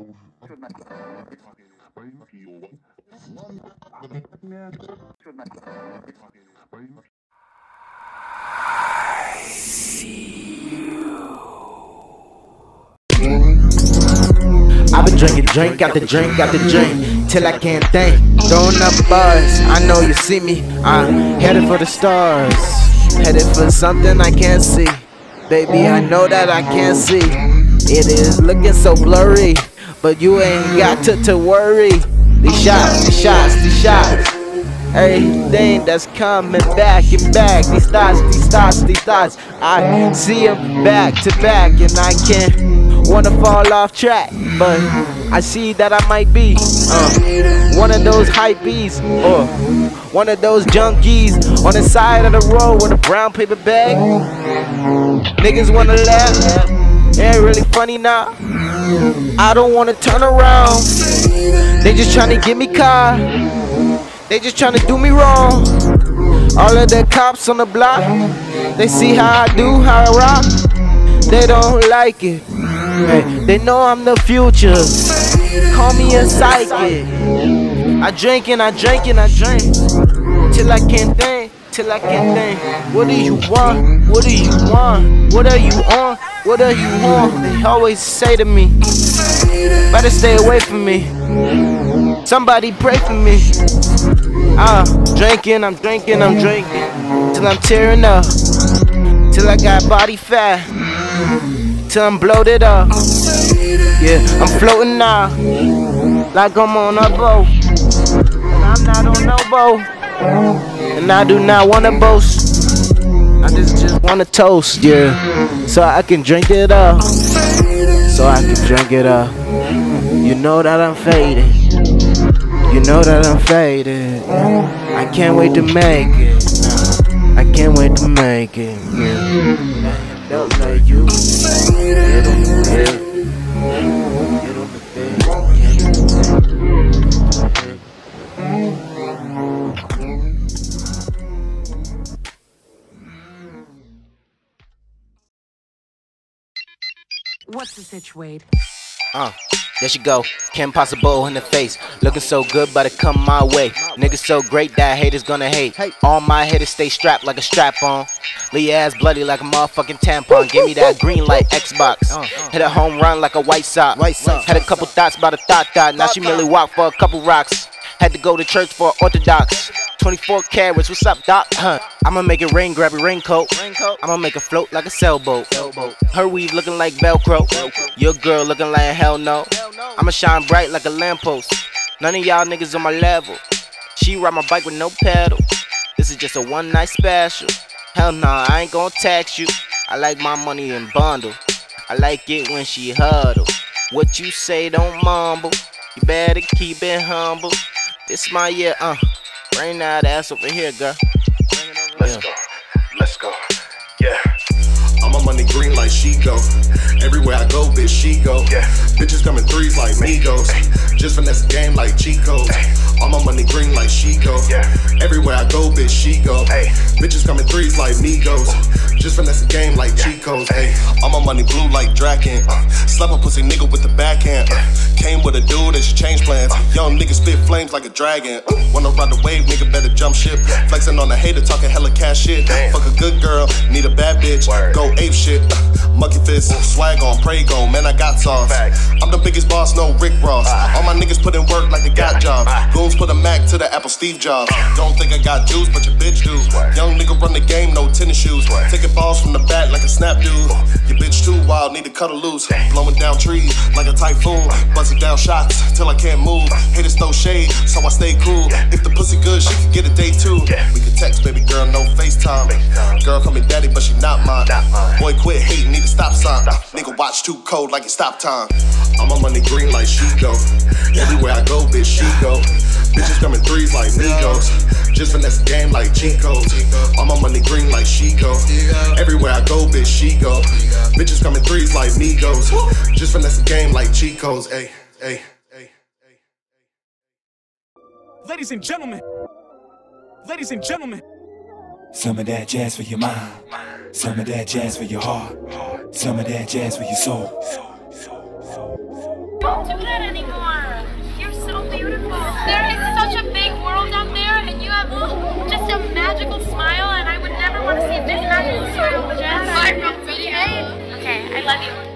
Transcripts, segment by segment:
I've been drinking, drink after drink after drink till I can't think. Throwing up bars, I know you see me. I'm headed for the stars, headed for something I can't see. Baby, I know that I can't see. It is looking so blurry, but you ain't got to, to worry. These shots, these shots, these shots. Everything that's coming back and back. These thoughts, these thoughts, these thoughts. I see them back to back, and I can't wanna fall off track. But I see that I might be uh, one of those hypebees or one of those junkies on the side of the road with a brown paper bag. Niggas wanna laugh. Ain't really funny now. I don't wanna turn around. They just tryna get me caught. They just tryna do me wrong. All of the cops on the block, they see how I do, how I rock. They don't like it. Hey, they know I'm the future. Call me a psychic. I drink and I drink and I drink till I can't think, till I can't. What do you want? What do you want? What are you on? What are you on? They always say to me, better stay away from me. Somebody pray for me. Ah, drinking, I'm drinking, I'm drinking. Till I'm tearing up. Till I got body fat. Till I'm bloated up. Yeah, I'm floating now. Like I'm on a boat. And I'm not on no boat. And I do not wanna boast. I just just wanna toast, yeah. So I can drink it up. So I can drink it up. You know that I'm faded. You know that I'm faded. I can't wait to make it. I can't wait to make it. Yeah. Don't let you get on What's Wade? Uh, there she go. Kim Possible in the face. Looking so good, but it come my way. Niggas so great that haters gonna hate. All my haters stay strapped like a strap on. Leave ass bloody like a motherfucking tampon. Give me that green light Xbox. Hit a home run like a white sock. Had a couple thoughts about a thought thought. Now she merely walked for a couple rocks. Had to go to church for orthodox. 24 carats, what's up, doc? Huh. I'ma make it rain, grab your raincoat. I'ma make it float like a sailboat. Her weave looking like Velcro. Your girl looking like hell no. I'ma shine bright like a lamppost. None of y'all niggas on my level. She ride my bike with no pedal. This is just a one night special. Hell nah, I ain't gonna tax you. I like my money in bundle. I like it when she huddle. What you say, don't mumble. You better keep it humble. This my year, uh. Bring that ass over here, girl. Let's go. Let's go. Yeah. I'm on money green like she go. Everywhere I go, bitch, she go. Yeah. Bitches coming threes like Migos. Just finesse the game like Chicos. I'm on money green like she go. Yeah. Everywhere I go, bitch, she go. Hey. Bitches coming threes like Migos. Just finesse the game like Chicos. Hey. I'm on money blue like Draken. Uh, slap a pussy nigga with the backhand. Uh, came with a dude that she change plans. Young nigga spit flames like a dragon. Uh, wanna ride the wave, nigga better jump ship. Flexing on the hater, talking hella cash shit. Fuck a good girl, need a bad bitch. Go ape shit. Uh, monkey fist, swag on, pray go. Man, I got sauce. I'm the biggest boss, no Rick Ross. All my niggas put in work like they got jobs. Put a Mac to the Apple Steve Jobs. Don't think I got juice, but your bitch do. Young nigga run the game, no tennis shoes. Taking balls from the bat like a snap dude. Your bitch too wild, need to cut her loose. Blowing down trees like a typhoon. Buzzing down shots till I can't move. Haters throw shade, so I stay cool. If the pussy good, she can get a day too. We can text, baby girl, no FaceTime. Girl call me daddy, but she not mine. Boy, quit hating, need to stop sign. Nigga watch too cold like it's stop time. I'm on money green like she go. Everywhere I go, bitch, she go. Bitches coming threes like Migos. Just finesse the game like Chicos. I'm on money green like Chico. Everywhere I go, bitch, she go. Bitches coming threes like Migos. Just finesse the game like Chicos. Hey, hey, hey. Ladies and gentlemen, ladies and gentlemen, Some of that jazz for your mind. Some of that jazz for your heart. Some of that jazz for your soul. don't do that love you.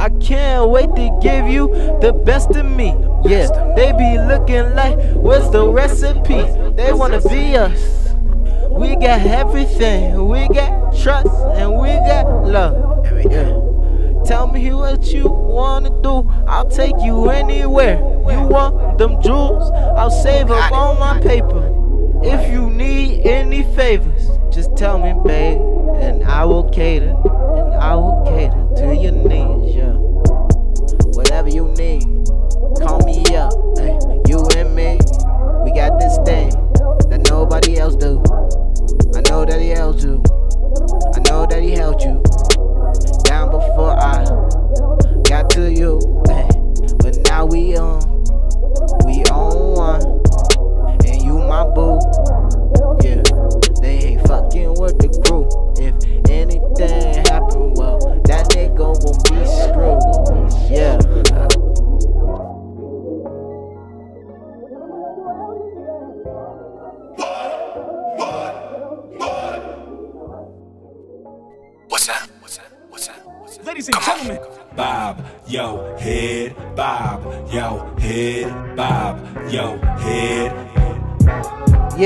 I can't wait to give you the best of me. Yeah, they be looking like, what's the recipe? They wanna be us. We got everything. We got trust and we got love. Yeah. Tell me what you wanna do. I'll take you anywhere. You want them jewels? I'll save up on my paper. If you need any favors, just tell me, babe, and I will cater. And I will cater to your needs, yeah. Whatever you need, call me up. Hey, you and me, we got this thing that nobody else do. I know that he else do. I know that he held you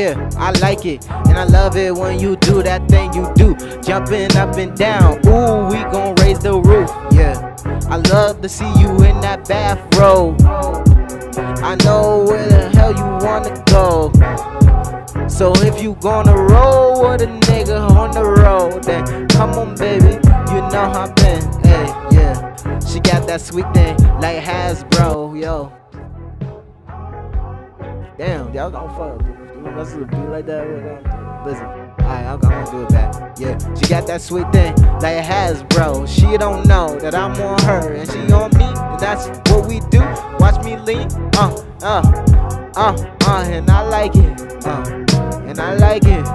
Yeah, I like it, and I love it when you do that thing you do. Jumping up and down, ooh, we gon' raise the roof. Yeah, I love to see you in that bathrobe. I know where the hell you wanna go. So if you gonna roll with a nigga on the road, then come on, baby, you know how I been. Hey, yeah, she got that sweet thing like Hasbro, yo. Damn, y'all gonna fuck. Us to be like that? Listen, alright, I'm gonna do it back. Yeah, she got that sweet thing like it Hasbro. She don't know that I'm on her and she on me, and that's what we do. Watch me lean, uh, uh, uh, uh, and I like it, uh, and I like it,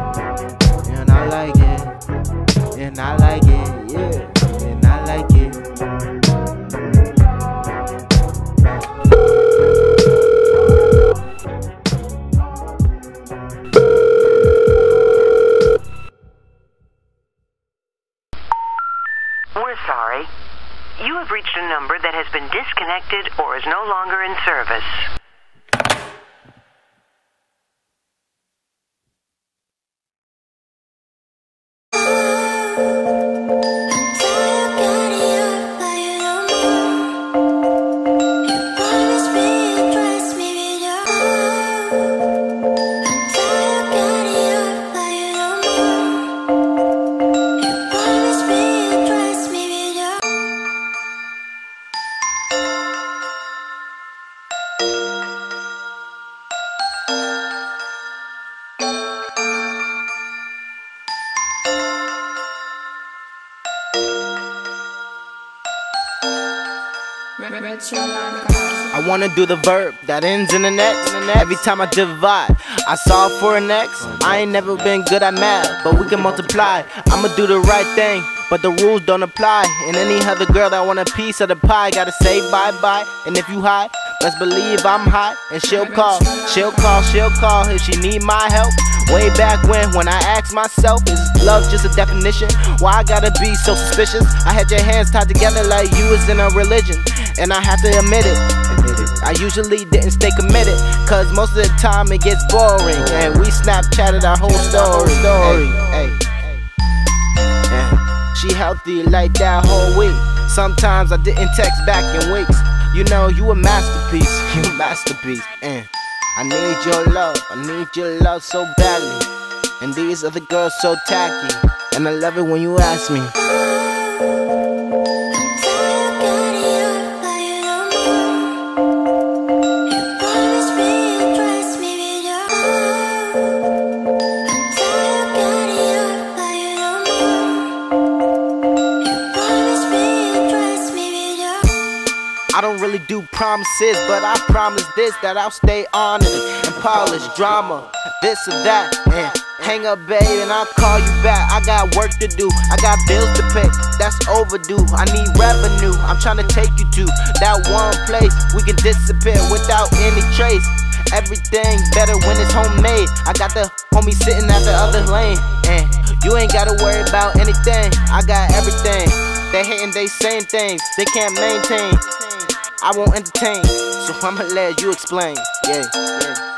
and I like it, and I like it, has been disconnected or is no longer in service. I wanna do the verb that ends in an X. Every time I divide, I solve for an X. I ain't never been good at math, but we can multiply. I'ma do the right thing, but the rules don't apply. And any other girl that want a piece of the pie, gotta say bye bye. And if you high, best believe I'm high. And she'll call, she'll call, she'll call if she need my help. Way back when, when I asked myself, is love just a definition? Why I gotta be so suspicious? I had your hands tied together like you was in a religion, and I have to admit it. I usually didn't stay committed, cause most of the time it gets boring, and we Snapchatted our whole story. story. She healthy like that whole week. Sometimes I didn't text back in weeks. You know, you a masterpiece, you a masterpiece. And I need your love, I need your love so badly. And these other girls so tacky. And I love it when you ask me. Promises, but I promise this that I'll stay honest and polish drama, this or that. And hang up, babe, and I'll call you back. I got work to do, I got bills to pay, that's overdue. I need revenue, I'm trying to take you to that one place we can disappear without any trace. Everything better when it's homemade. I got the homie sitting at the other lane. And you ain't gotta worry about anything. I got everything. They hating, they saying things. They can't maintain. I won't entertain. So I'ma let you explain. Yeah, yeah.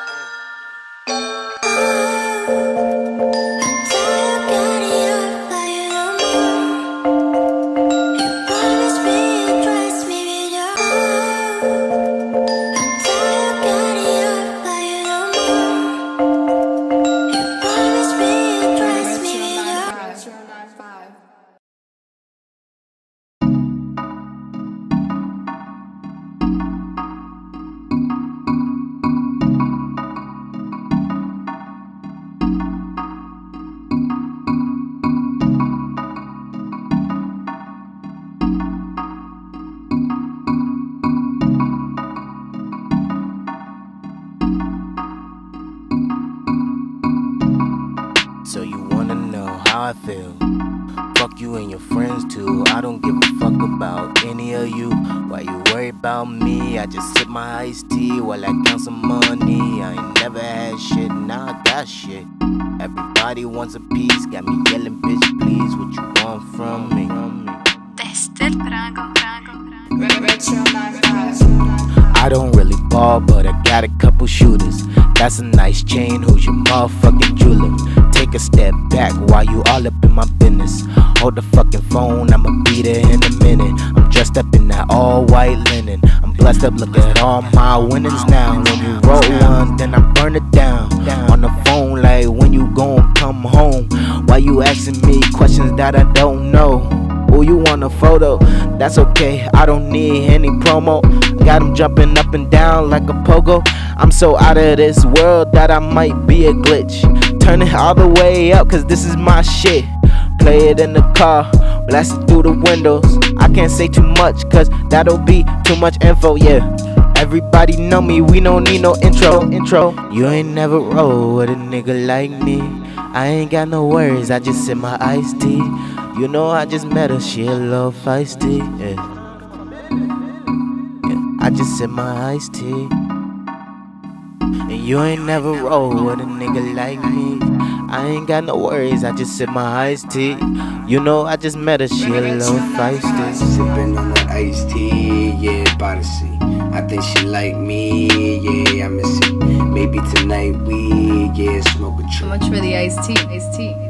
I feel? Fuck you and your friends too. I don't give a fuck about any of you. Why you worry about me? I just sip my iced tea while I count some money. I ain't never had shit, now I got shit. Everybody wants a piece, got me yelling, bitch, please. What you want from me? I don't really ball, but I got a couple shooters. That's a nice chain, who's your motherfucking jeweler? Take a step back while you all up in my business. Hold the fucking phone, I'ma be there in a minute. I'm dressed up in that all white linen. I'm blessed up, look at all my winnings now. When you roll one, then I burn it down. On the phone, like when you gon' come home. Why you asking me questions that I don't know? Oh, you want a photo? That's okay, I don't need any promo. Got him jumping up and down like a pogo. I'm so out of this world that I might be a glitch. Turn it all the way up, cause this is my shit. Play it in the car, blast it through the windows. I can't say too much, cause that'll be too much info, yeah. Everybody know me, we don't need no intro. Intro. You ain't never roll with a nigga like me. I ain't got no worries, I just sip my iced tea. You know I just met her, she a little feisty. Yeah. yeah. I just sip my iced tea. And you ain't never roll with a nigga like me. I ain't got no worries, I just sip my iced tea. You know I just met her, she a little feisty. Sipping on the iced tea, yeah, by the sea. I think she like me, yeah, I miss it. Maybe tonight we, yeah, smoke a How tree. much for the iced tea? Iced tea.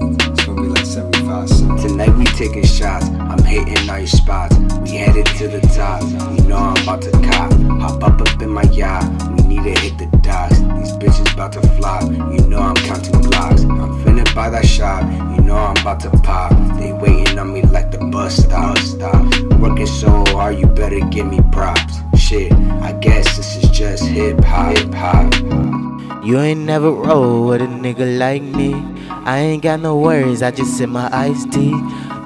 75 cents. Tonight we taking shots, I'm hitting nice spots. We headed to the top, you know I'm about to cop. Hop up up in my yacht, we need to hit the docks. These bitches about to flop, you know I'm counting blocks. I'm finna buy that shop, you know I'm about to pop. They waiting on me like the bus stop. stop. Working so hard, you better give me props. Shit, I guess this is just hip hop, hip hop. You ain't never roll with a nigga like me. I ain't got no worries, I just sip my iced tea.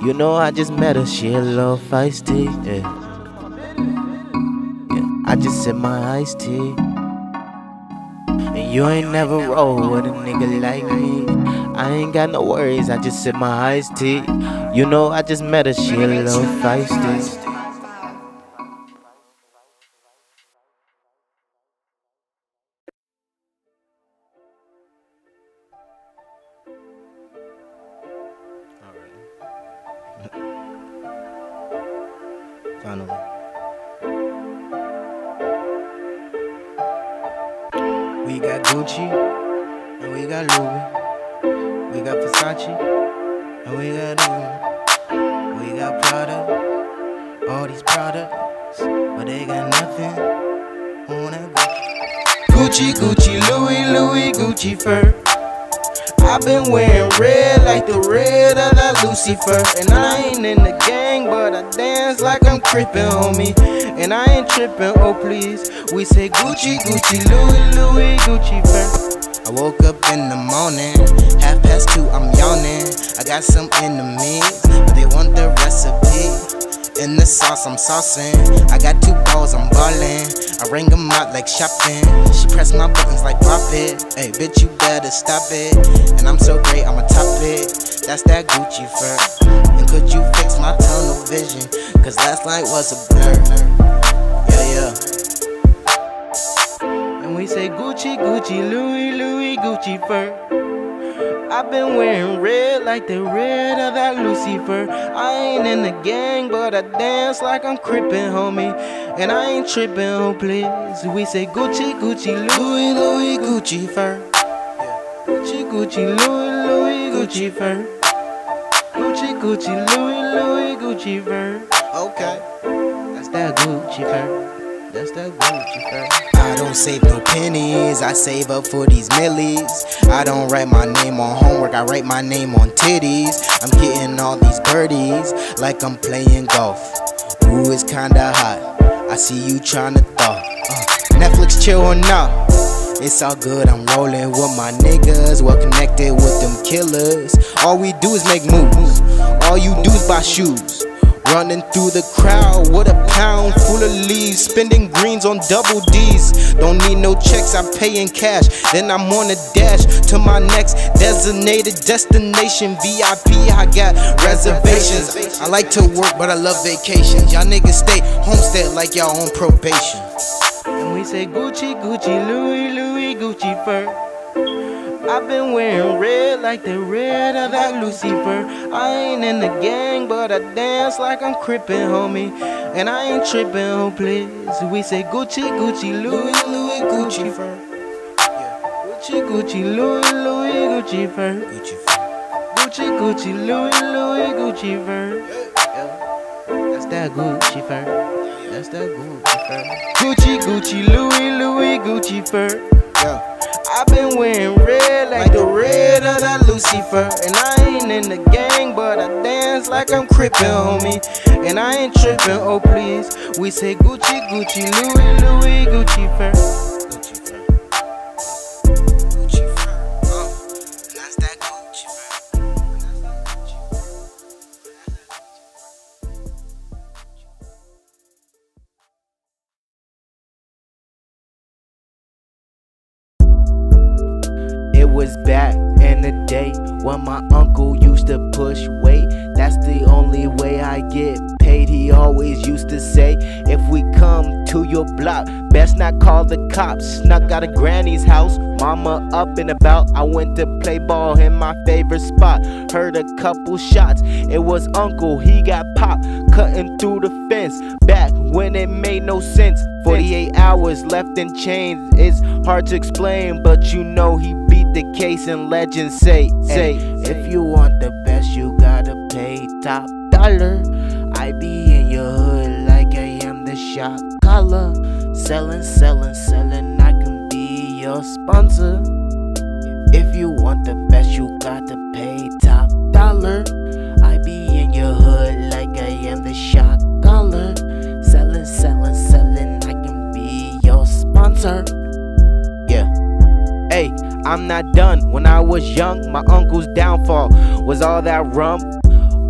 You know I just met her, she a little feisty. Yeah. yeah. I just sip my iced tea. And you ain't never roll with a nigga like me. I ain't got no worries, I just sip my iced tea. You know I just met her, she a little feisty. We say Gucci, Gucci, Louis, Louis, Gucci fur. I woke up in the morning, half past two, I'm yawning. I got some enemies, but they want the recipe. In the sauce, I'm saucing. I got two balls, I'm ballin'. I ring them out like shopping. She press my buttons like pop it. Hey, bitch, you better stop it. And I'm so great, I'ma top it. That's that Gucci fur. And could you fix my tunnel vision? Cause last night was a blur. Yeah, yeah. We say Gucci, Gucci, Louis, Louis, Gucci fur. I've been wearing red like the red of that Lucifer. I ain't in the gang, but I dance like I'm crippin', homie. And I ain't trippin', oh please. We say Gucci, Gucci, Louis, Louis, Gucci fur. Gucci, Gucci, Louis, Louis, Gucci fur. Gucci, Gucci, Louis, Louis, Gucci fur. Okay, that's that Gucci fur. That's that Gucci fur. I don't save no pennies, I save up for these millies. I don't write my name on homework, I write my name on titties. I'm getting all these birdies like I'm playing golf. Ooh, it's kinda hot. I see you tryna thought. Uh, Netflix chill or not? It's all good, I'm rolling with my niggas, well connected with them killers. All we do is make moves, all you do is buy shoes. Running through the crowd with a pound full of leaves, spending greens on double D's. Don't need no checks, I pay in cash. Then I'm on a dash to my next designated destination. VIP, I got reservations. I like to work, but I love vacations. Y'all niggas stay homestead like y'all on probation. And we say Gucci, Gucci, Louis, Louis, Gucci fur. I've been wearing red like the red of that Lucifer. I ain't in the gang, but I dance like I'm crippin', homie. And I ain't trippin', oh please. We say Gucci, Gucci, Louis, Louis, Gucci fur. Gucci, Gucci, Louis, Louis, Gucci fur. Gucci fur. Gucci, Gucci, Louis, Louis, Gucci fur. That's that Gucci fur. That's that Gucci fur. Gucci, Gucci, Louis, Louis, Gucci fur. I've been wearing red like the red of that Lucifer. And I ain't in the gang, but I dance like I'm crippin', homie. And I ain't trippin', oh please. We say Gucci, Gucci, Louis, Louis, Gucci fur. It was back in the day when my uncle used to push weight. That's the only way I get paid. He always used to say, If we come to your block, best not call the cops. Snuck out of granny's house, mama up and about. I went to play ball in my favorite spot. Heard a couple shots, it was uncle, he got popped, cutting through the fence. Back when it made no sense. 48 hours left in chains, it's hard to explain, but you know he beat the case and legends say, say, if you want the best, you gotta pay top dollar. I be in your hood like I am the shot caller. Selling, selling, selling, I can be your sponsor. If you want the best, you gotta pay top dollar. I be in your hood like I am the shot caller. Sponsor. Yeah. Hey, I'm not done. When I was young, my uncle's downfall was all that rum.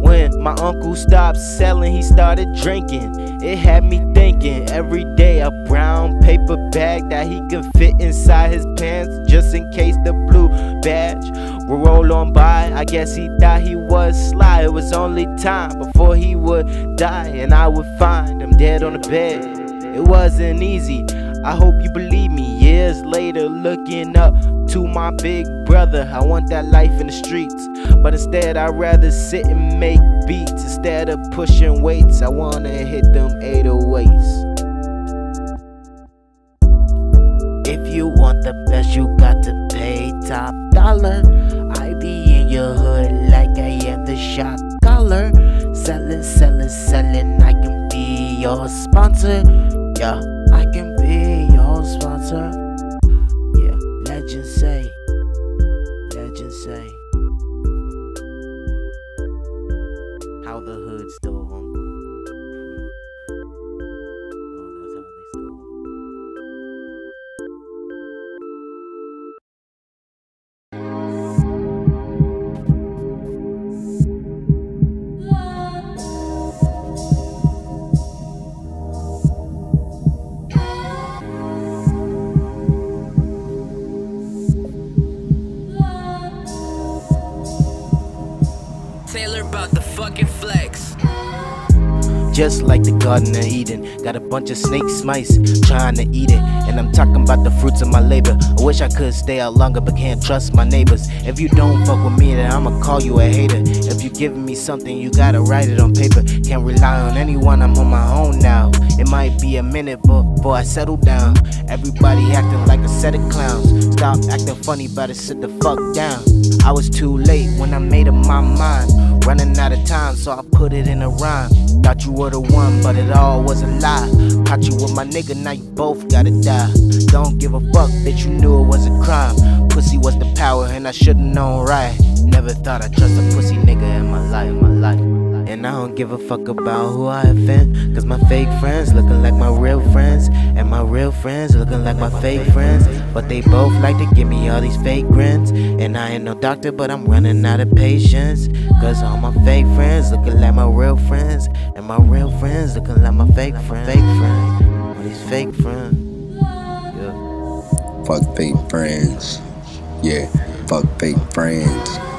When my uncle stopped selling, he started drinking. It had me thinking every day a brown paper bag that he can fit inside his pants just in case the blue badge will roll on by. I guess he thought he was sly. It was only time before he would die, and I would find him dead on the bed. It wasn't easy. I hope you believe me. Years later, looking up to my big brother, I want that life in the streets. But instead, I'd rather sit and make beats. Instead of pushing weights, I wanna hit them 808s. If you want the best, you got to pay top dollar. I be in your hood like I am the shot caller. Selling, selling, selling, I can be your sponsor. Taylor about the fucking flex. Just like the Garden of Eden, got a bunch of snakes, mice trying to eat it. And I'm talking about the fruits of my labor. I wish I could stay out longer, but can't trust my neighbors. If you don't fuck with me, then I'ma call you a hater. If you giving me something, you gotta write it on paper. Can't rely on anyone, I'm on my own now. It might be a minute, but before I settle down, everybody acting like a set of clowns. Stop acting funny, better sit the fuck down. I was too late when I made up my mind. Running out of time, so I put it in a rhyme. Thought you were the one, but it all was a lie. Caught you with my nigga, now you both gotta die. Don't give a fuck that you knew it was a crime. Pussy was the power, and I should've known right. Never thought I'd trust a pussy nigga in my life, my life. And I don't give a fuck about who I offend. Cause my fake friends looking like my real friends. And my real friends looking like my fake friends. But they both like to give me all these fake grins. And I ain't no doctor, but I'm running out of patience. Cause all my fake friends looking like my real friends. And my real friends looking like my fake friends. Fake friends. All these fake friends. Yeah. Fuck fake friends. Yeah, fuck fake friends.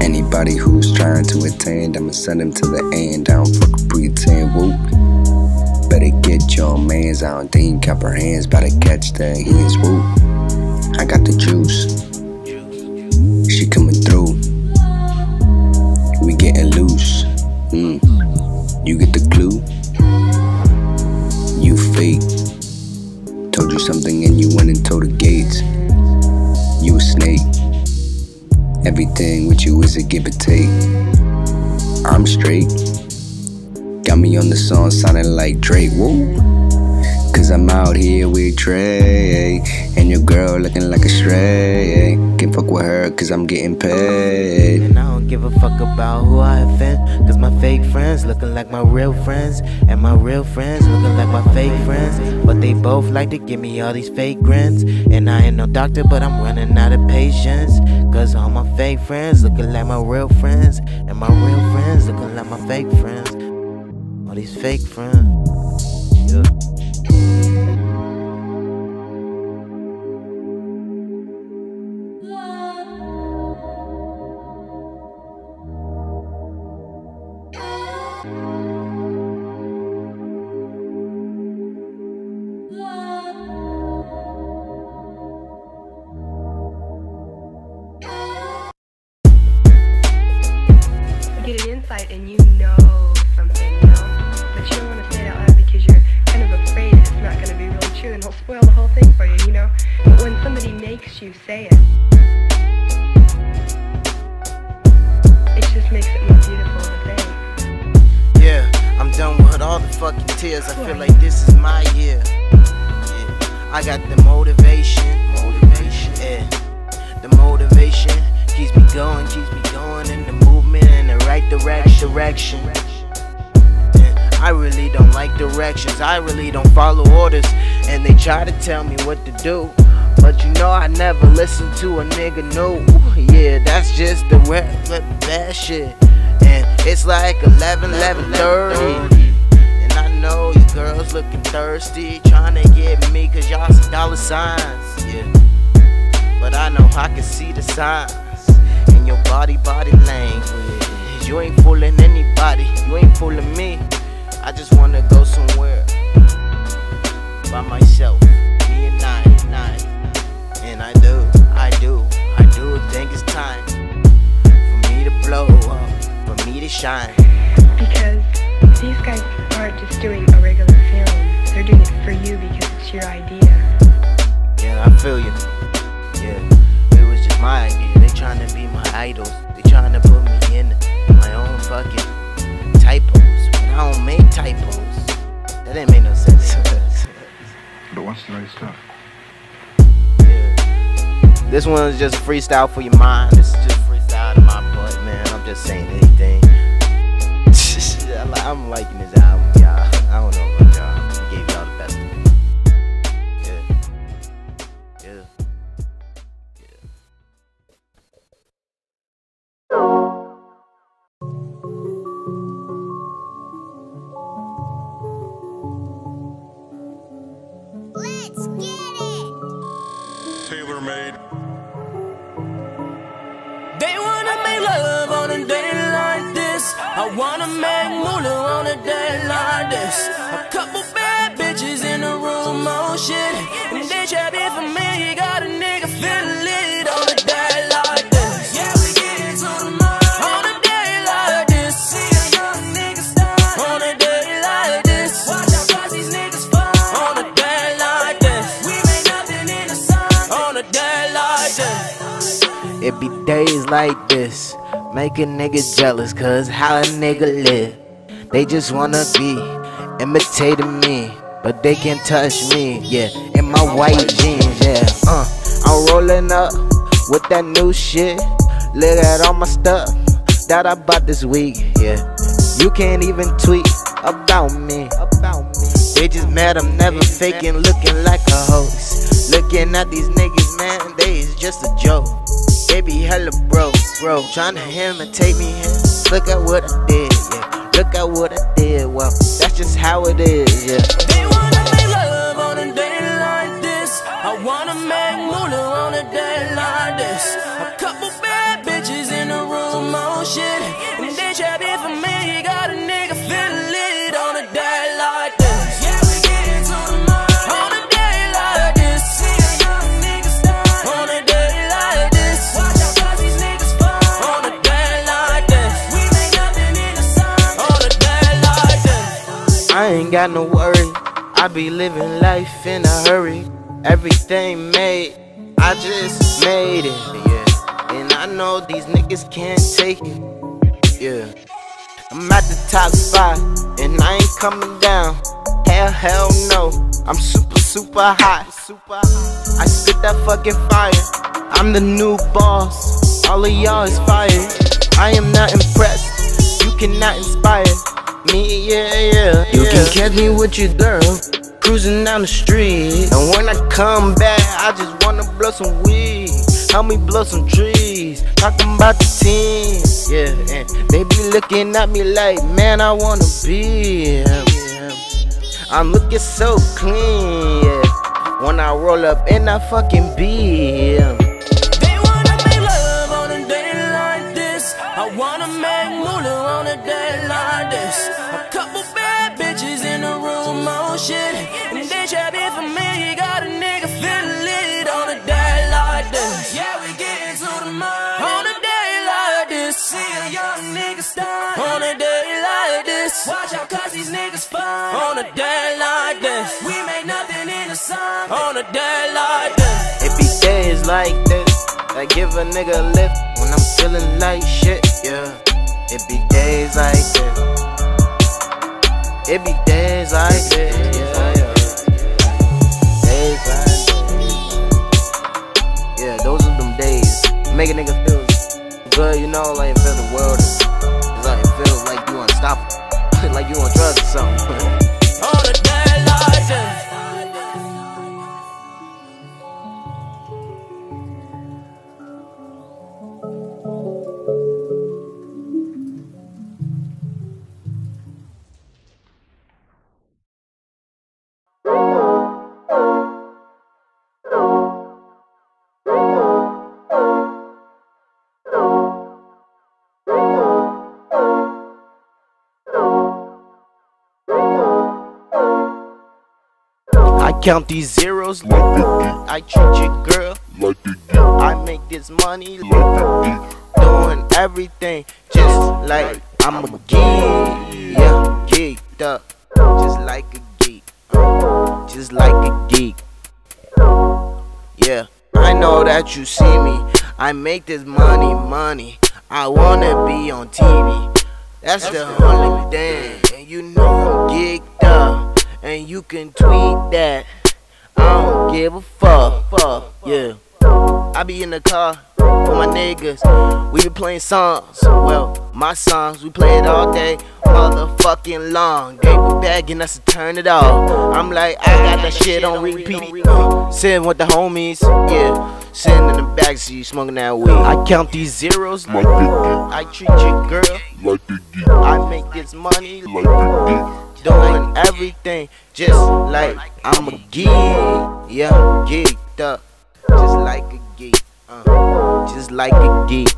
Anybody who's trying to attend, I'ma send them to the end. I don't fucking pretend, whoop. Better get your mans, I don't hands. Better catch the hands, whoop. I got the juice. She coming Everything with you is a give or take. I'm straight. Got me on the song sounding like Drake. Whoa. Cause I'm out here with Trey. And your girl looking like a stray. Can't fuck with her cause I'm getting paid. And I don't give a fuck about who I offend. Cause my fake friends looking like my real friends. And my real friends looking like my fake friends. But they both like to give me all these fake grins. And I ain't no doctor, but I'm running out of patience. Cause all my fake friends looking like my real friends. And my real friends looking like my fake friends. All these fake friends. You anybody, you ain't fooling me. I just wanna go somewhere by myself, me and I, and I. And I do, I do, I do think it's time for me to blow up, for me to shine. Because these guys aren't just doing a regular film, they're doing it for you because it's your idea. Yeah, I feel you. Yeah, it was just my idea. They trying to be my idols. They trying to put me in my own fucking typos. But I don't make typos. That didn't make no sense. But what's the right stuff? This one's just freestyle for your mind. This is just freestyle of my butt, man. I'm just saying anything. I'm liking this on a day like this. A couple bad bitches in the room, oh shit. And they trapping for me, got a nigga feeling lit on a day like this. Yeah, we get the on a day like this. See a young nigga on a day like this. Watch niggas on a day like this. We nothing in the sun on a day like this. It be days like this, make a nigga jealous, cause how a nigga live. They just wanna be imitating me, but they can't touch me, yeah. In my white jeans, yeah. Uh, I'm rolling up with that new shit. Look at all my stuff that I bought this week, yeah. You can't even tweet about me. They just mad I'm never faking, looking like a host. Looking at these niggas, man, they is just a joke. They be hella bro, bro, trying to imitate me. Look at what I did, yeah. What I did, well, that's just how it is, yeah. They wanna make love on a day like this. I wanna make ain't got no worry. I be living life in a hurry. Everything made, I just made it, yeah. And I know these niggas can't take it, yeah. I'm at the top spot, and I ain't coming down. Hell, hell no. I'm super, super hot. Super hot. I spit that fucking fire. I'm the new boss. All of y'all is fired. I am not impressed. You cannot inspire me, yeah, yeah. You can catch me with your girl. Cruising down the street. And when I come back, I just wanna blow some weed. Help me blow some trees. Talking about the team. Yeah, and they be looking at me like, man, I wanna be him. I'm looking so clean, yeah. When I roll up in that fucking BM. They room, oh shit. And they trapping for me, got a nigga feeling lit on a day like this. Yeah, we get into the money on a day like this. See a young nigga start on a day like this. Watch out, cause these niggas fun on a day like this. We make nothing in the sun on a day like this. It be days like this. I give a nigga a lift when I'm feeling like shit, yeah. It be days like this. It be days like this, yeah, those are them days. Make a nigga feel good, you know, like it feel the world. Is, like it feels like you unstoppable. like you on drugs or something. on a count these zeros like I treat your girl like I make this money like Doing everything just like I'm a geek. Yeah, geeked up. Just like a geek. Just like a geek. Yeah, I know that you see me. I make this money, money. I wanna be on TV. That's the only thing. And you know I'm geeked up. And you can tweet that. I don't give a fuck. Fuck, yeah. I be in the car with my niggas. We be playing songs. Well, my songs, we play it all day, motherfucking long. They be begging us to turn it off. I'm like, I got that shit on repeat. Sitting with the homies, yeah. Sitting in the backseat, smoking that weed. I count these zeros like I treat your girl like I make this money like Doing everything just like I'm a geek. Yeah, geeked up. Just like a geek. Uh, just like a geek.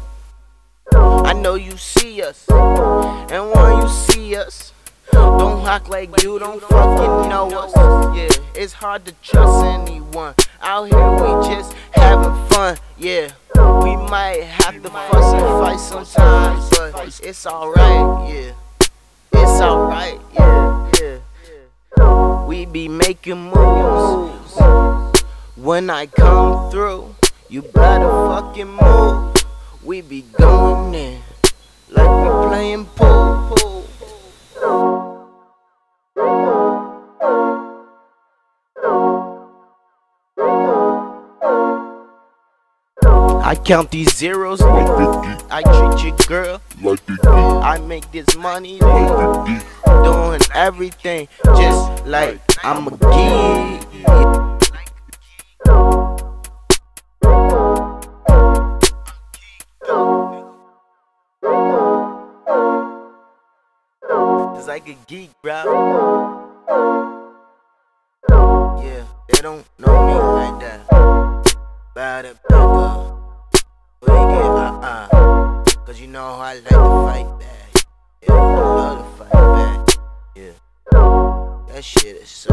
I know you see us. And when you see us, don't act like you don't fucking know us. Yeah, it's hard to trust anyone. Out here we just having fun. Yeah, we might have to fuss and fight sometimes, but it's alright. Yeah, it's alright. Yeah, yeah. We be making moves. When I come through, you better fucking move. We be going in like we playing pool. pool. I count these zeros I treat your girl like I make this money doing everything just like I'm a geek. Just like a geek, bro. Yeah, they don't know me like that. Bad it. Uh. Cause you know I like to fight back. Yeah, I love to fight back. Yeah. That shit is so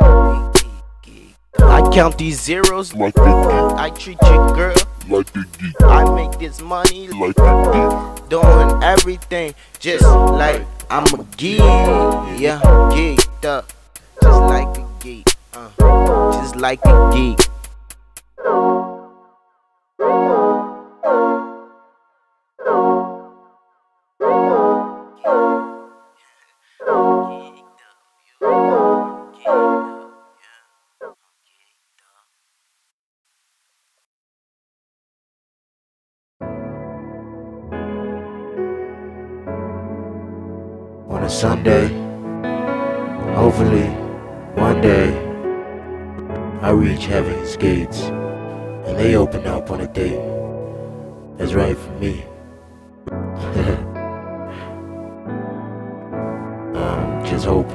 good. Geek, geek, geek. I count these zeros like a geek. I treat your girl like a geek. I make this money like a geek. Doing everything just like I'm a geek. Yeah, geeked up. Just like a geek. Uh, just like a geek. Sunday. Hopefully, one day, I reach heaven's gates and they open up on a date that's right for me. um, just hope.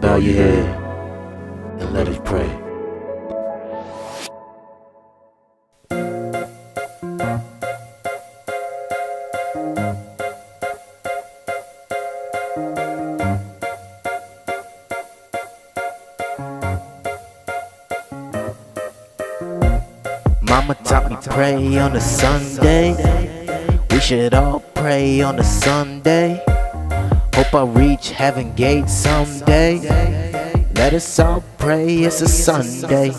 Bow your head Mama taught me pray on a Sunday. We should all pray on a Sunday. Hope I reach heaven gate someday. Let us all pray, it's a Sunday.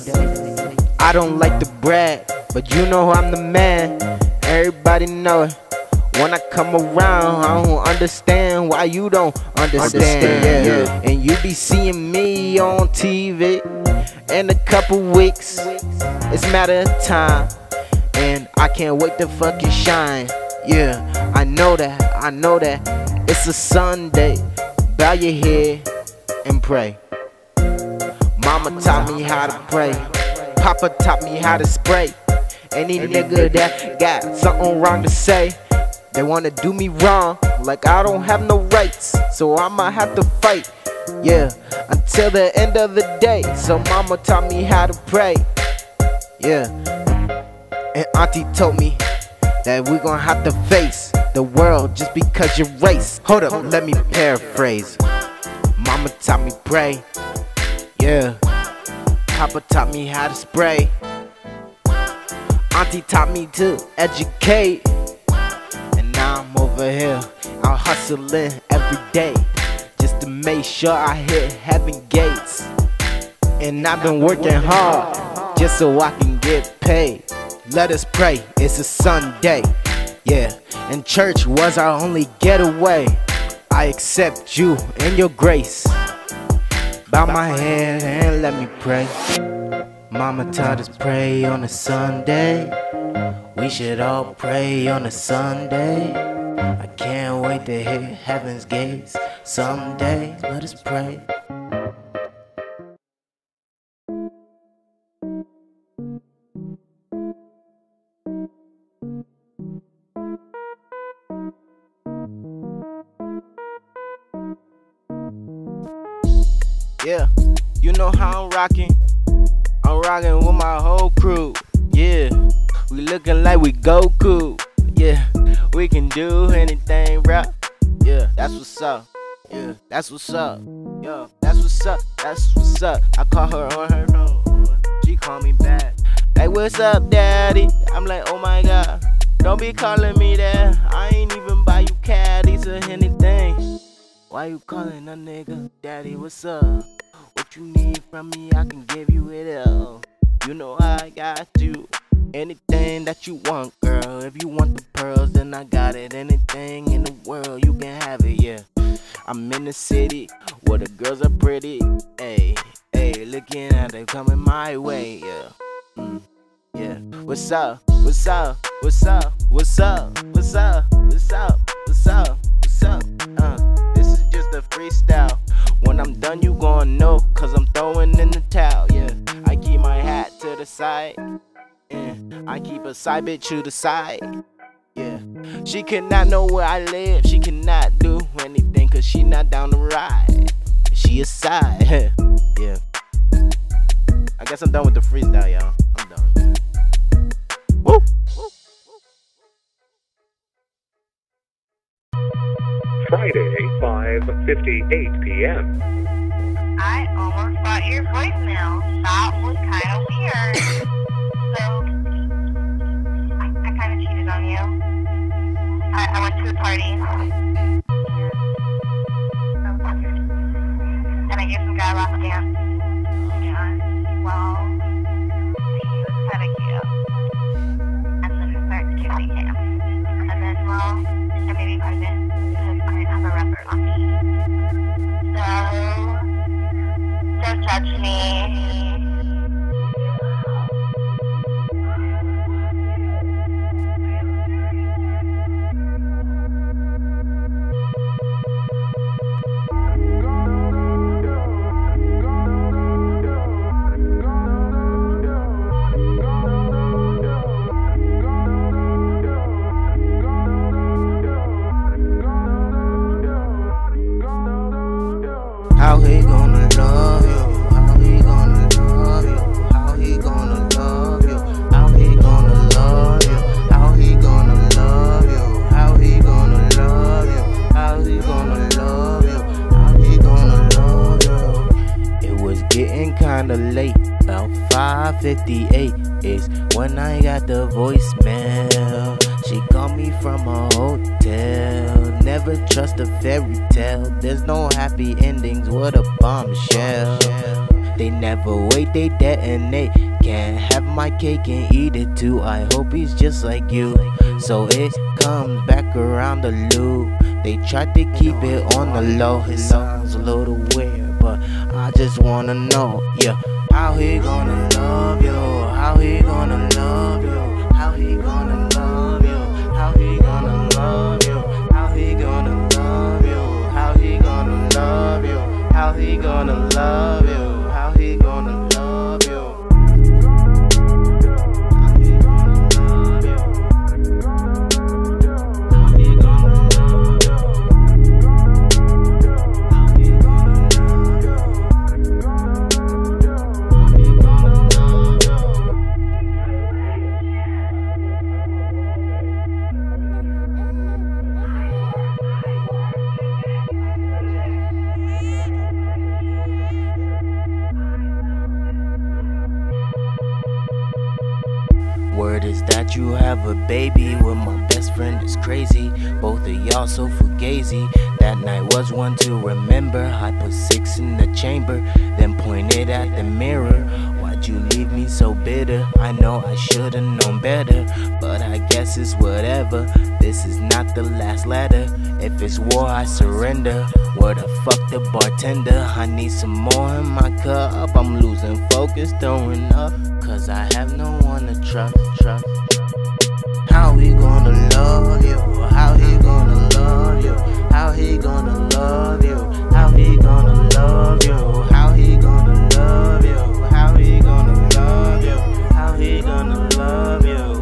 I don't like to brag, but you know I'm the man. Everybody know it. When I come around, I don't understand why you don't understand. yeah. And you be seeing me on TV in a couple weeks. It's matter of time. And I can't wait to fucking shine. Yeah, I know that, I know that. It's a Sunday. Bow your head and pray. Mama taught me how to pray. Papa taught me how to spray. Any nigga that got something wrong to say, they wanna do me wrong, like I don't have no rights. So I'ma have to fight, yeah, until the end of the day. So mama taught me how to pray, yeah. And auntie told me that we gon' have to face the world just because you're race. Hold up, let me paraphrase. Mama taught me pray, yeah. Papa taught me how to spray. Auntie taught me to educate. And now I'm over here, out hustling every day. Just to make sure I hit heaven gates. And I've been working hard just so I can get paid. Let us pray, it's a Sunday. Yeah, and church was our only getaway. I accept you and your grace. Bow my head and let me pray. Mama taught us pray on a Sunday. We should all pray on a Sunday. I can't wait to hit heaven's gates someday. Let us pray. Yeah, you know how I'm rocking. I'm rocking with my whole crew. Yeah, we looking like we Goku. Yeah, we can do anything, bruh. Yeah, that's what's up. Yeah, that's what's up. Yo, that's what's up. That's what's up. I call her on her phone. She call me back. Like, what's up, daddy? I'm like, oh my god. Don't be calling me that. I ain't even buy you caddies or anything. Why you calling a nigga? Daddy, what's up? You need from me, I can give you it all. You know I got you. Anything that you want, girl. If you want the pearls, then I got it. Anything in the world, you can have it, yeah. I'm in the city where the girls are pretty. Hey, hey, looking at them coming my way, yeah. Mm, yeah. What's up? What's up? What's up? What's up? What's up? What's up? What's up? What's up? Uh, this is just a freestyle. When I'm done, you gon' know, cause I'm throwing in the towel, yeah. I keep my hat to the side. Yeah, I keep a side bitch to the side. Yeah, she cannot know where I live. She cannot do anything cause she not down the ride. She a side. yeah. I guess I'm done with the freestyle, y'all. I'm done. Woo! Friday, 5.58 p.m. I almost got your voicemail. That was kind of weird. so, I, I kind of cheated on you. I, I went to a party. And I gave some guy a lap dance. The voicemail. She called me from a hotel. Never trust a fairy tale. There's no happy endings with a bombshell. They never wait, they detonate. Can't have my cake and eat it too. I hope he's just like you. So it comes back around the loop. They tried to keep it on the low. It sounds a little weird, but I just wanna know, yeah. How he gonna love you? How he gonna love you? How he gonna love you? How he gonna love you? How he gonna love you? How he gonna love you? How he gonna love you? Have a baby with my best friend is crazy. Both of y'all so fugazi. That night was one to remember. I put six in the chamber, then pointed at the mirror. Why'd you leave me so bitter? I know I should've known better, but I guess it's whatever. This is not the last letter. If it's war, I surrender. Where the fuck the bartender? I need some more in my cup. I'm losing focus, throwing up. Cause I have no one to trust, trust. How he gonna love you? How he gonna love you? How he gonna love you? How he gonna love you? How he gonna love you? How he gonna love you? How he gonna love you?